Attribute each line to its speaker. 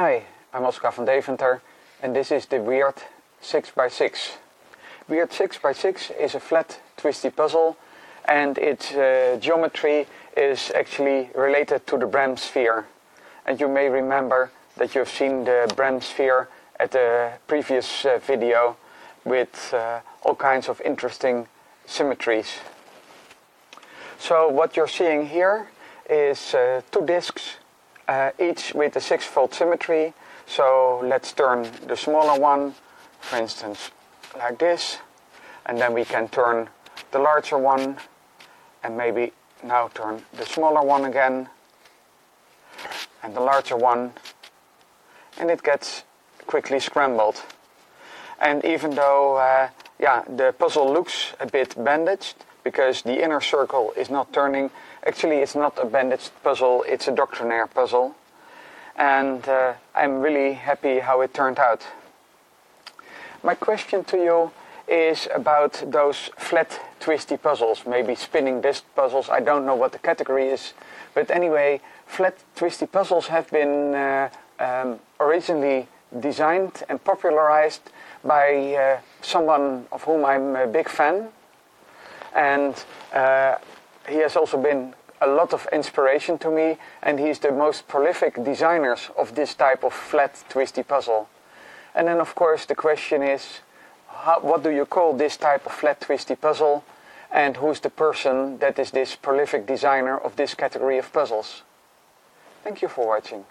Speaker 1: Hi, I'm Oskar van Deventer and this is the Weird 6x6. Weird 6x6 is a flat twisty puzzle and its uh, geometry is actually related to the Bram sphere. And you may remember that you've seen the Bram sphere at the previous uh, video with uh, all kinds of interesting symmetries. So what you're seeing here is uh, two discs, uh, each with a six-fold symmetry. So let's turn the smaller one, for instance, like this. And then we can turn the larger one and maybe now turn the smaller one again and the larger one and it gets quickly scrambled. And even though uh, yeah, the puzzle looks a bit bandaged because the inner circle is not turning, actually it's not a bandaged puzzle, it's a doctrinaire puzzle. And uh, I'm really happy how it turned out. My question to you is about those flat twisty puzzles, maybe spinning disc puzzles, I don't know what the category is. But anyway, flat twisty puzzles have been uh, um, originally designed and popularized by uh, someone of whom I'm a big fan. And uh, he has also been a lot of inspiration to me, and he's the most prolific designers of this type of flat twisty puzzle. And then, of course, the question is how, what do you call this type of flat twisty puzzle? And who's the person that is this prolific designer of this category of puzzles? Thank you for watching.